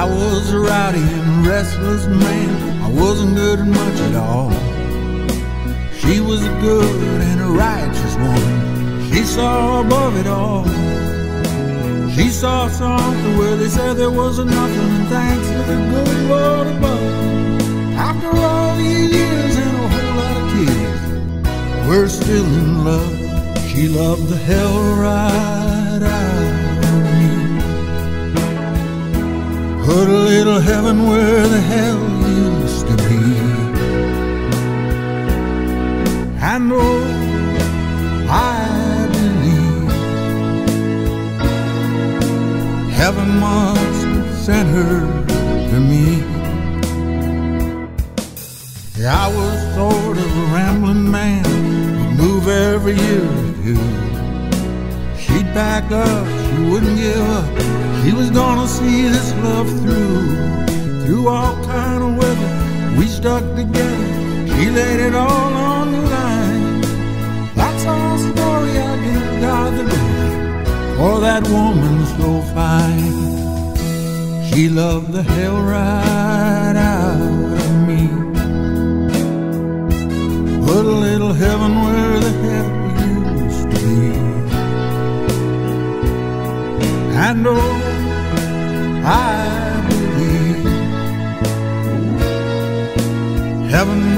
I was a rowdy and restless man. I wasn't good at much at all. She was a good and a righteous woman. She saw above it all. She saw something where they said there wasn't nothing, and thanks to the good Lord above. After all these years and a whole lot of tears, we're still in love. She loved the hell right out heaven where the hell used to be. And oh, I believe heaven must sent her to me. Yeah, I was sort of a rambling man, move every year or two. She'd back up, she wouldn't give up. She was gonna see this love through. Through all kind of weather, we stuck together. She laid it all on the line. That's our story. I give God the glory for that woman so fine. She loved the hell right out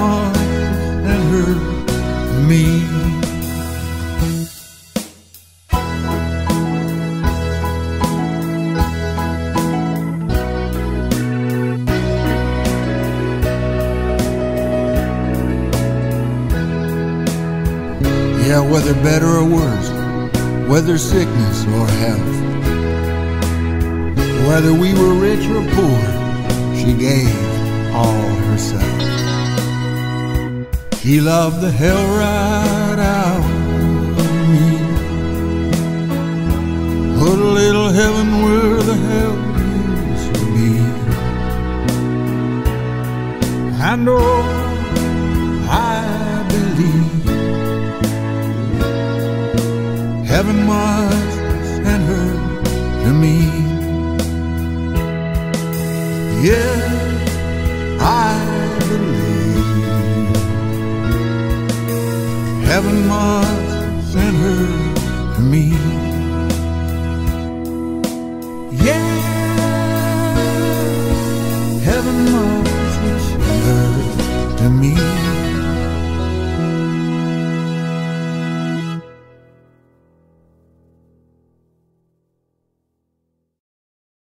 send her to me. Yeah, whether better or worse, whether sickness or health, whether we were rich or poor, she gave all herself. She loved the hell right out of me. Put a little heaven where the hell used to be. And oh, I believe heaven must send her to me. Yes, I believe heaven must send her to me.